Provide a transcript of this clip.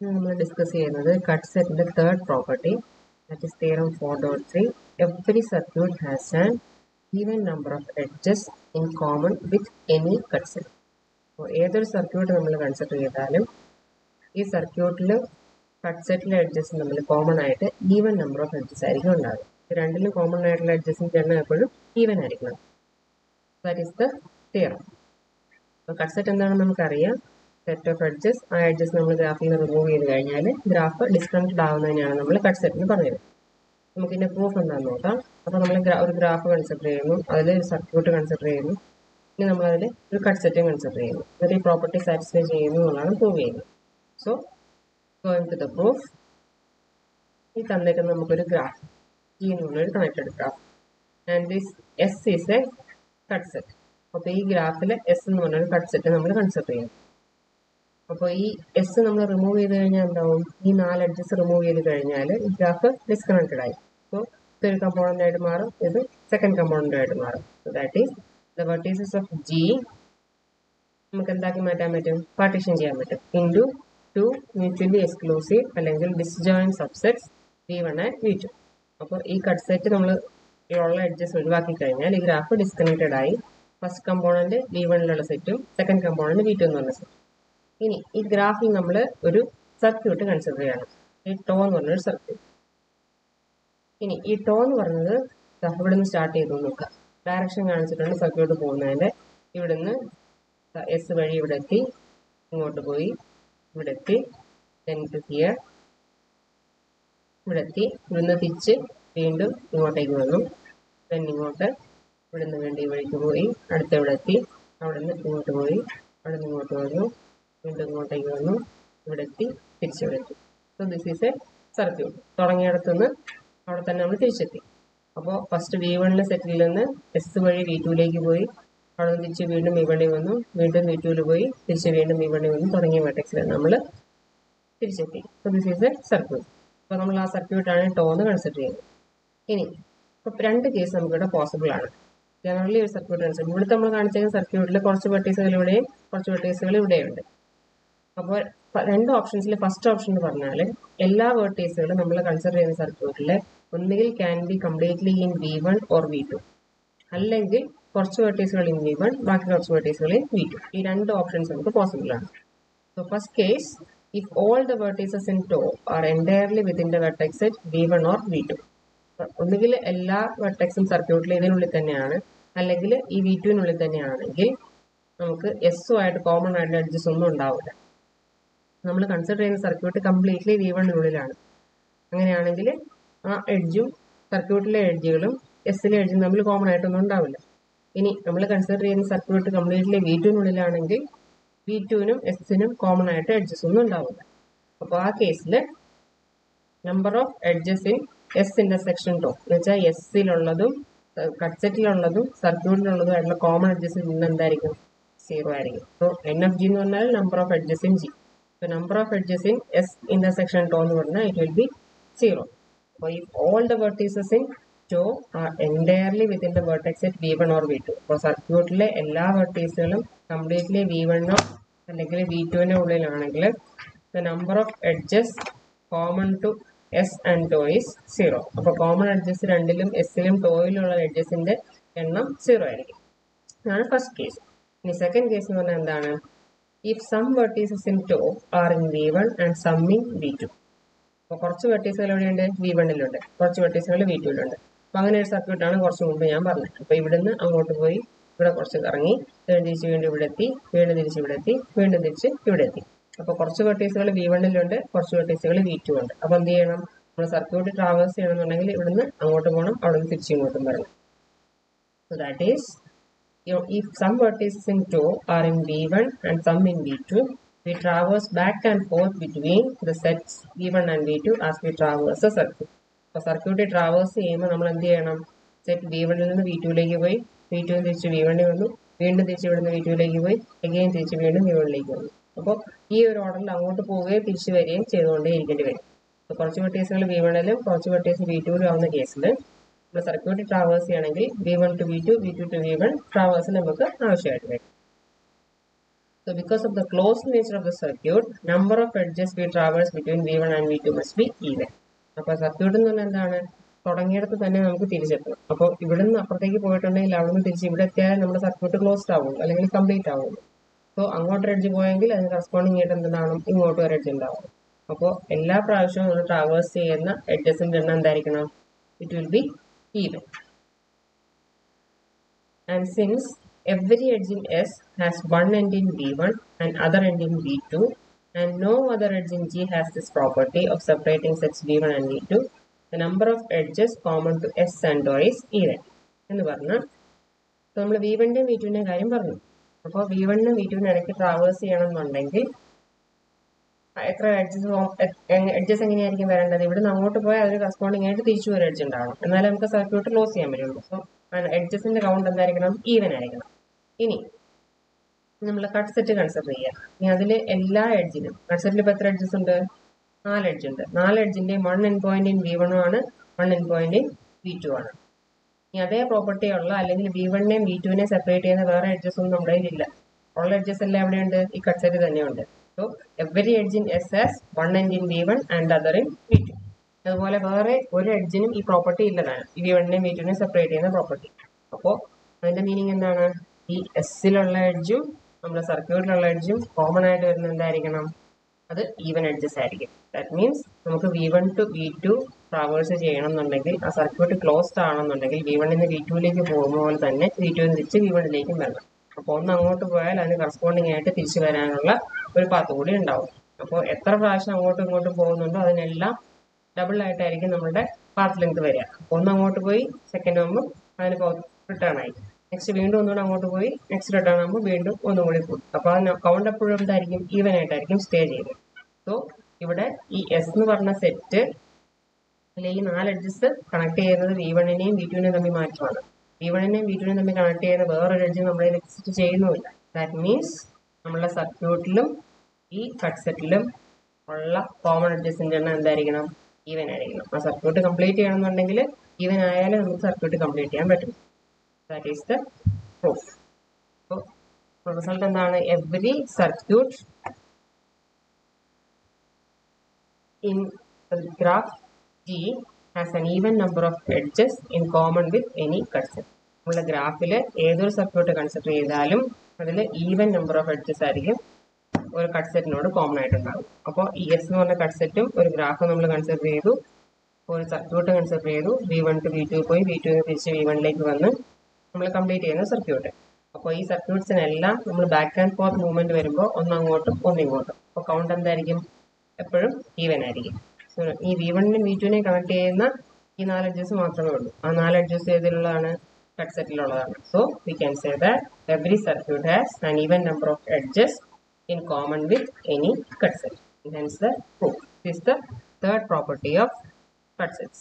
നമ്മൾ ഡിസ്കസ് ചെയ്യുന്നത് കട്ട് സെറ്റിന്റെ third property that is theorem four dot three every circuit has an even number of edges in common with any cut set അപ്പോൾ ഏതൊരു circuit നമ്മൾ consider ചെയ്താലും ഈ സർക്യൂട്ടിൽ കട്ട് സെറ്റിലെ എഡ്ജസ് നമ്മൾ കോമൺ ആയിട്ട് ഈവൻ നമ്പർ ഓഫ് എഡ്ജസ് ആയിരിക്കും ഉണ്ടാകും ഇത് രണ്ടിലും കോമൺ ആയിട്ടുള്ള എഡ്ജസിന്റെ എണ്ണം എപ്പോഴും ഈവൻ ആയിരിക്കണം. ദാറ്റ് ഇസ് ദ തിയറം അപ്പോൾ കട്ട് സെറ്റ് എന്താണെന്ന് നമുക്കറിയാം. സെറ്റ് ഓഫ് എഡ്ജസ് ആ എഡ്ജസ് നമ്മൾ ഗ്രാഫിൽ നിന്ന് റിമൂവ് ചെയ്ത് കഴിഞ്ഞാൽ ഗ്രാഫ് ഡിസ്കണക്റ്റഡ് ആവുന്നതിനാണ് നമ്മൾ കട്ട് സെറ്റ് എന്ന് പറഞ്ഞത് നമുക്ക് ഇതിന്റെ പ്രൂഫ് എന്താണെന്ന് നോക്കാം. അപ്പോൾ നമ്മൾ ഒരു ഗ്രാഫ് കൺസിഡർ ചെയ്യുന്നു അതിൽ ഒരു സർക്യൂട്ട് കൺസിഡർ ചെയ്യുന്നു ഇനി നമ്മൾ അതിൽ ഒരു കട്ട് സെറ്റും കൺസിഡർ ചെയ്യുന്നു. എന്നിട്ട് ഈ പ്രോപ്പർട്ടി സാറ്റിസ്ഫൈ ചെയ്യുന്നു എന്നുള്ളതാണ് പ്രൂവ് ചെയ്യുന്നത്. So going to the proof ഈ തന്നേക്കുന്ന നമുക്കൊരു ഗ്രാഫ് ജി എന്നുള്ളൊരു connected graph and this S is a cut set അപ്പോൾ ഈ ഗ്രാഫിൽ എസ് എന്ന് പറഞ്ഞൊരു കട്ട് സെറ്റ് നമ്മൾ കൺസിഡർ ചെയ്യുന്നു. അപ്പോൾ ഈ എസ് നമ്മൾ റിമൂവ് ചെയ്ത് കഴിഞ്ഞാൽ എന്താവും? ഈ നാല് എഡ്ജസ് റിമൂവ് ചെയ്ത് കഴിഞ്ഞാൽ ഈ ഗ്രാഫ് ഡിസ്കണക്റ്റഡ് ആയി. അപ്പോൾ ഇതൊരു കമ്പോണന്റ് ആയിട്ട് മാറും ഇത് സെക്കൻഡ് കമ്പോണന്റ് ആയിട്ട് മാറും. So that is the vertices of G നമുക്ക് എന്താക്കി മാറ്റാൻ പറ്റും? പാർട്ടീഷൻ ചെയ്യാൻ പറ്റും. ഇന്റു ടു മ്യൂച്വലി എക്സ്ക്ലൂസീവ് അല്ലെങ്കിൽ disjoin subsets V one and V two അപ്പോൾ ഈ കട്ട് സെറ്റ് നമ്മൾ ഉള്ള എഡ്ജസ് ഒഴിവാക്കി കഴിഞ്ഞാൽ ഈ ഗ്രാഫ് ഡിസ്കണക്റ്റഡ് ആയി. ഫസ്റ്റ് കമ്പോണന്റ് വി വണ്ണിലുള്ള സെറ്റും സെക്കൻഡ് കമ്പോണന്റ് വി ടു എന്നുള്ള സെറ്റും ഇനി ഈ ഗ്രാഫിൽ നമ്മൾ ഒരു സർക്യൂട്ട് കൺസിഡർ ചെയ്യണം. ഈ ടോ എന്ന് പറഞ്ഞൊരു സർക്യൂട്ട് ഇനി ഈ ടോ എന്ന് പറഞ്ഞത് ഇവിടെ നിന്ന് സ്റ്റാർട്ട് ചെയ്തു നോക്കാം. ഡയറക്ഷൻ കാണിച്ചിട്ടാണ് സർക്യൂട്ട് പോകുന്നതിന്റെ. ഇവിടുന്ന് എസ് വഴി ഇവിടെ എത്തി. ഇങ്ങോട്ട് പോയി. ഇവിടെ എത്തി. To here. ഇവിടെ എത്തി. തിരിച്ച് വീണ്ടും ഇങ്ങോട്ടേക്ക് വന്നു. ദെൻ ഇങ്ങോട്ട് ഇവിടുന്ന് വേണ്ടി വഴിക്ക് പോയി. അടുത്ത ഇവിടെ എത്തി? അവിടെ നിന്ന് ഇങ്ങോട്ട് പോയി. അവിടെ നിന്ന് ഇങ്ങോട്ട് വന്നു. വീണ്ടും ഇങ്ങോട്ടേക്ക് വന്നു. ഇവിടെ എത്തി തിരിച്ചിവിടെ എത്തി so this is a circuit തുടങ്ങിയിടത്തുനിന്ന് അവിടെ തന്നെ നമ്മൾ തിരിച്ചെത്തി. അപ്പോൾ ഫസ്റ്റ് വി വണ്ണിലെ സെറ്റിൽ നിന്ന് എസ് വഴി വി ടുവിലേക്ക് പോയി. അവിടെ നിന്ന് തിരിച്ച് വീണ്ടും വി വന്നു. വീണ്ടും വി ടുവിൽ പോയി. തിരിച്ച് വീണ്ടും വി വണ്ണി വന്നു. തുടങ്ങിയ വെട്ടക്സിൽ നമ്മൾ തിരിച്ചെത്തി. So this is a circuit അപ്പോൾ നമ്മൾ ആ സർക്യൂട്ടാണ് ടോന്ന് കൺസിഡർ ചെയ്യുന്നത്. ഇനി ഇപ്പോൾ രണ്ട് കേസ് നമുക്കിവിടെ പോസിബിൾ ആണ്. ജനറലി ഒരു സർക്യൂട്ട് കൺസിഡർ ഇവിടുത്തെ നമ്മൾ കാണിച്ചിരിക്കുന്ന സർക്യൂട്ടിൽ കുറച്ച് വെട്ടീസുകൾ ഇവിടെയും കുറച്ച് വെട്ടീസുകൾ ഇവിടെയുണ്ട് അപ്പോൾ രണ്ട് ഓപ്ഷൻസിൽ ഫസ്റ്റ് ഓപ്ഷൻ എന്ന് പറഞ്ഞാൽ എല്ലാ വേർട്ടീസുകളും നമ്മൾ കൺസിഡർ ചെയ്യുന്ന സർക്യൂട്ടിൽ ഒന്നുകിൽ can be completely in V one or V two അല്ലെങ്കിൽ കുറച്ച് വെർട്ടീസുകൾ ഇൻ വി വൺ ബാക്കി കുറച്ച് വെർട്ടീസുകൾ ഇൻ വി ടു ഈ രണ്ട് ഓപ്ഷൻസ് നമുക്ക് പോസിബിൾ ആണ്. So first case if all the vertices in tau are entirely within the vertex set V one or V two ഒന്നുകിൽ എല്ലാ വെർട്ടെക്സും സർക്യൂട്ടിൽ ഇതിനുള്ളിൽ തന്നെയാണ്. അല്ലെങ്കിൽ ഈ വി ടുവിനുള്ളിൽ തന്നെയാണെങ്കിൽ നമുക്ക് എസ് ആയിട്ട് കോമൺ ആയിട്ടുള്ള അഡ്ജസ്റ്റ് ഒന്നും ഉണ്ടാവില്ല. നമ്മൾ കൺസിഡർ ചെയ്യുന്ന സർക്യൂട്ട് കംപ്ലീറ്റ്ലി വി വണ്ണിനുള്ളിലാണ് അങ്ങനെയാണെങ്കിൽ ആ എഡ്ജും സർക്യൂട്ടിലെ എഡ്ജുകളും എസ്സിലെ എഡ്ജും തമ്മിൽ കോമൺ ആയിട്ടൊന്നും ഉണ്ടാവില്ല. ഇനി നമ്മൾ കൺസിഡർ ചെയ്യുന്ന സർക്യൂട്ട് കംപ്ലീറ്റ്ലി വി ടുവിനുള്ളിലാണെങ്കിൽ വി ടുവിനും എസ്സിനും കോമൺ ആയിട്ട് എഡ്ജസ് ഒന്നും ഉണ്ടാവില്ല. അപ്പോൾ ആ കേസിൽ number of edges in S intersection tau എന്ന് വെച്ചാൽ എസ്സിലുള്ളതും കട്ട് സെറ്റിലുള്ളതും സർക്യൂട്ടിലുള്ളതും ആയിട്ടുള്ള കോമൺ ഇന്ന് എന്തായിരിക്കും സീറോ ആയിരിക്കും. അപ്പോൾ എൻ എഫ് ജി എന്ന് പറഞ്ഞാൽ number of edges in G So number of edges in S intersection tau it will be zero. So if all the vertices in tau are entirely within the vertex at V1 or V2. അപ്പോൾ സർക്യൂട്ടിലെ എല്ലാ വെർട്ടീസുകളും completely V വണ്ണോ അല്ലെങ്കിൽ V ടുവിന്റെ ഉള്ളിലാണെങ്കിൽ the number of edges common to S and tau is zero അപ്പോൾ common edges രണ്ടിലും എസ്സിലും ടോയിലുള്ള എഡ്ജസിന്റെ എണ്ണം സീറോ ആയിരിക്കും ഇതാണ് ഫസ്റ്റ് കേസ് ഇനി സെക്കൻഡ് കേസ് എന്ന് പറഞ്ഞാൽ എന്താണ് if some vertices in tau are in V one and some in V two അപ്പോൾ കുറച്ച് വെർട്ടീസുകൾ എവിടെയുണ്ട്? വി വണ്ണിലുണ്ട് കുറച്ച് വെർട്ടീസുകൾ വി ടുവിലുണ്ട് അപ്പോൾ അങ്ങനെ ഒരു സർക്യൂട്ടാണ് കുറച്ച് മുമ്പ് ഞാൻ പറഞ്ഞത്. അപ്പോൾ ഇവിടുന്ന് അങ്ങോട്ട് പോയി ഇവിടെ കുറച്ച് കറങ്ങി തിരിച്ച് വീണ്ടും ഇവിടെ എത്തി വീണ്ടും തിരിച്ച് ഇവിടെ എത്തി വീണ്ടും തിരിച്ച് ഇവിടെ എത്തി. അപ്പോൾ കുറച്ച് വെർട്ടീസുകൾ വി വണ്ണിലുണ്ട് കുറച്ച് വെർട്ടീസുകൾ വി ടു ഉണ്ട്. അപ്പോൾ എന്ത് ചെയ്യണം? നമ്മൾ സർക്യൂട്ട് ട്രാവേഴ്സ് ചെയ്യണമെന്നുണ്ടെങ്കിൽ ഇവിടുന്ന് അങ്ങോട്ട് പോകണം അവിടെ നിന്ന് തിരിച്ച് ഇങ്ങോട്ടും വരണം. So that is if some vertices in tau are in V1 and some in V2, we traverse back and forth between the sets V1 and V2 as we traverse the circuit. അപ്പോൾ circuit traverse ചെയ്യുമ്പോൾ നമ്മൾ എന്ത് ചെയ്യണം? Set V വണ്ണിൽ നിന്ന് V ടുവിലേക്ക് പോയി. V two തിരിച്ച് V വണ്ണിൽ വന്നു. വീണ്ടും തിരിച്ച് ഇവിടുന്ന് വി ടുവിലേക്ക് പോയി. എഗെയിൻ തിരിച്ച് വീണ്ടും വി വണ്ണിലേക്ക് വന്നു. അപ്പോൾ ഈ ഒരു ഓർഡറിൽ അങ്ങോട്ട് പോവുകയും തിരിച്ച് വരികയും ചെയ്തുകൊണ്ടേ ഇരിക്കേണ്ടി വരും കുറച്ച് വെട്ടീസുകൾ വി വണ്ണിലും കുറച്ച് വെട്ടീസ് വി ടുവിലും ആവുന്ന കേസിൽ നമ്മൾ സർക്യൂട്ട് ട്രാവേഴ്സ് ചെയ്യണമെങ്കിൽ V one to V two V two to V one traverse നമുക്ക് ആവശ്യമായിട്ട് വരും. So because of the closed nature of the circuit, number of edges we traverse between V1 and V2 must be even. അപ്പോൾ circuit എന്ന് പറഞ്ഞാൽ എന്താണ്? തുടങ്ങിയിടത്ത് തന്നെ നമുക്ക് തിരിച്ചെത്തണം. അപ്പോൾ ഇവിടെ നിന്ന് അപ്പുറത്തേക്ക് പോയിട്ടുണ്ടെങ്കിൽ അവിടെ നിന്ന് തിരിച്ച് ഇവിടെ എത്തിയാൽ നമ്മുടെ സർക്യൂട്ട് ക്ലോസ്ഡ് ആവും അല്ലെങ്കിൽ കംപ്ലീറ്റ് ആവും അപ്പോൾ അങ്ങോട്ട് എഡ്ജ് പോയെങ്കിൽ അതിന് കറസ്പോണ്ടിങ് ആയിട്ട് എന്താണ് ഇങ്ങോട്ട് ഒരു എഡ്ജ് ഉണ്ടാവും അപ്പോൾ എല്ലാ പ്രാവശ്യവും നമ്മൾ ട്രാവേഴ്സ് ചെയ്യുന്ന എഡ്ജസിന്റെ എണ്ണം എന്തായിരിക്കണം? It will be even and since every edge in S has one end in V1 and other end in V2 and no other edge in G has this property of separating sets V1 and V2, the number of edges common to S and O is even. എന്ന് പറഞ്ഞാൽ നമ്മൾ V വണ്ണിന്റെയും V ടുവിന്റെയും കാര്യം പറഞ്ഞു അപ്പോൾ V വണ്ണും V ടുവിനും ഇടയ്ക്ക് traverse ചെയ്യണമെന്നുണ്ടെങ്കിൽ എത്ര എഡ്ജസ് എഡ്ജസ് എങ്ങനെയായിരിക്കും വരേണ്ടത്? ഇവിടുന്ന് അങ്ങോട്ട് പോയാൽ അതിന് കറസ്പോണ്ടിങ് ആയിട്ട് തിരിച്ചു ഒരു എഡ്ജ് ഉണ്ടാവണം. എന്നാലേ നമുക്ക് സർക്യൂട്ട് ലോസ് ചെയ്യാൻ പറ്റുള്ളൂ. സോ എഡ്ജസിന്റെ കൗണ്ട് എന്തായിരിക്കണം? ഈവൻ ആയിരിക്കണം. ഇനി നമ്മൾ കട്ട് സെറ്റ് കൺസിഡർ ചെയ്യുക ഇനി അതിൽ എല്ലാ എഡ്ജിനും കട്ട് സെറ്റിൽ ഇപ്പോൾ എത്ര എഡ്ജസ് ഉണ്ട്? നാല് എഡ്ജ് ഉണ്ട്. നാല് എഡ്ജിന്റെ one end point in V വണ്ണും ആണ് one end point in V two ആണ്. ഇനി അതേ പ്രോപ്പർട്ടി ഉള്ള അല്ലെങ്കിൽ വി വണ്ണിനെയും വി ടുവിനെയും സെപ്പറേറ്റ് ചെയ്യുന്ന വേറെ എഡ്ജസ് ഒന്നും നമ്മുടെ കയ്യിലില്ല. ഉള്ള എഡ്ജസ് എല്ലാം എവിടെയുണ്ട്? ഈ കട്ട് സെറ്റ് തന്നെയുണ്ട്. So every edge in S S one end in V one and other in V അതുപോലെ വേറെ ഒരു എഡ്ജിനും ഈ പ്രോപ്പർട്ടി ഇല്ലതാണ്. ഈ വി വണ്ണിനെയും വി ടുവിനെയും സെപ്പറേറ്റ് ചെയ്യുന്ന പ്രോപ്പർട്ടി അപ്പോൾ അതിന്റെ മീനിങ് എന്താണ്? ഈ എസ്സിലുള്ള എഡ്ജും നമ്മുടെ സർക്യൂട്ടിലുള്ള എഡ്ജും കോമൺ ആയിട്ട് വരുന്ന എന്തായിരിക്കണം? അത് ഈവൻ എഡ്ജസ് ആയിരിക്കും. ദാറ്റ് മീൻസ് നമുക്ക് V one to V two traverse ചെയ്യണം എന്നുണ്ടെങ്കിൽ ആ സർക്യൂട്ട് ക്ലോസ്ഡ് ആണെന്നുണ്ടെങ്കിൽ വി വണ്ണിൽ നിന്ന് വി ടുവിലേക്ക് പോകുന്ന പോലെ തന്നെ വി ടുവിൽ നിന്ന് തിരിച്ച് വി വണ്ണിലേക്കും വരണം. അപ്പോൾ ഒന്ന് അങ്ങോട്ട് പോയാൽ അതിന് കറസ്പോണ്ടിങ് ആയിട്ട് തിരിച്ചു വരാനുള്ള ഒരു പാത്ത് കൂടി ഉണ്ടാവും. അപ്പോൾ എത്ര പ്രാവശ്യം അങ്ങോട്ടും ഇങ്ങോട്ടും പോകുന്നുണ്ടോ അതിനെല്ലാം ഡബിൾ ആയിട്ടായിരിക്കും നമ്മുടെ പാത്ത് ലെങ്ത് വരിക. ഒന്ന് അങ്ങോട്ട് പോയി സെക്കൻഡ് ആകുമ്പോൾ അതിന് റിട്ടേൺ ആയി. നെക്സ്റ്റ് വീണ്ടും ഒന്നുകൂടെ അങ്ങോട്ട് പോയി നെക്സ്റ്റ് റിട്ടേൺ ആകുമ്പോൾ വീണ്ടും ഒന്നും കൂടി പോകും അപ്പോൾ അതിന് കൗണ്ട് എപ്പോഴും എന്തായിരിക്കും? ഈവൻ ആയിട്ടായിരിക്കും സ്റ്റേ ചെയ്യുന്നത് സോ ഇവിടെ ഈ എസ് എന്ന് പറഞ്ഞ സെറ്റ് അല്ലെങ്കിൽ ഈ നാല് എഡ്ജസ് കണക്ട് ചെയ്യുന്നത് വി വണ്ണിനെയും വി ടുവിനെയും തമ്മിൽ മാറ്റമാണ്. വി വണ്ണിനെയും വി ടുവിനെയും തമ്മിൽ കണക്ട് ചെയ്യുന്ന വേറൊരു എഡ്ജ് നമ്മൾ എക്സിസ്റ്റ് ചെയ്യുന്നുമില്ല. ദാറ്റ് മീൻസ് നമ്മളുടെ സർക്യൂട്ടിലും ഈ കട്ട് സെറ്റിലും ഉള്ള കോമൺ അഡ്ജസ്റ്റിന്റെ എണ്ണം എന്തായിരിക്കണം? ഈവൻ ആയിരിക്കണം. ആ സർക്യൂട്ട് കംപ്ലീറ്റ് ചെയ്യണമെന്നുണ്ടെങ്കിൽ ഈവൻ ആയാലും നമുക്ക് സർക്യൂട്ട് കംപ്ലീറ്റ് ചെയ്യാൻ പറ്റും. ദാറ്റ് ഈസ് ദ പ്രൂഫ് അപ്പോൾ റിസൾട്ട് എന്താണ്? Every circuit in graph G has an even number of edges in common with any cut set. നമ്മുടെ ഗ്രാഫിൽ ഏതൊരു സർക്യൂട്ട് കൺസിഡർ ചെയ്താലും അതിൽ ഈവൻ നമ്പർ ഓഫ് എഡ്ജസ് ആയിരിക്കും ഒരു കട്ട് സെറ്റിനോട് കോമൺ ആയിട്ടുണ്ടാകും അപ്പോൾ ഈ എസ് എന്ന് പറഞ്ഞ കട്ട് സെറ്റും ഒരു ഗ്രാഫ് നമ്മൾ കൺസിഡർ ചെയ്തു. ഒരു സർക്യൂട്ട് കൺസിഡർ ചെയ്തു. V one two V two പോയി. വി ടു തിരിച്ച് വി വണ്ണിലേക്ക് വന്ന് നമ്മൾ കംപ്ലീറ്റ് ചെയ്യുന്ന സർക്യൂട്ട് അപ്പോൾ ഈ സർക്യൂട്ട്സിനെല്ലാം നമ്മൾ ബാക്ക് ആൻഡ് ഫോർത്ത് മൂവ്മെന്റ് വരുമ്പോൾ ഒന്ന് അങ്ങോട്ടും ഒന്ന് ഇങ്ങോട്ടും. അപ്പോൾ കൗണ്ട് എന്തായിരിക്കും? എപ്പോഴും ഈവൻ ആയിരിക്കും. ഈ വി വണ്ണിനും വി ടുവിനെയും കണക്ട് ചെയ്യുന്ന ഈ നാല് എഡ്ജസ് മാത്രമേ ഉള്ളൂ. ആ നാല് എഡ്ജസ് ഏതിലുള്ളതാണ്? Cut സെറ്റിലുള്ളതാണ് so we can say that every circuit has an even number of edges in common with any cut set. Hence the proof. This is the third property of cut sets.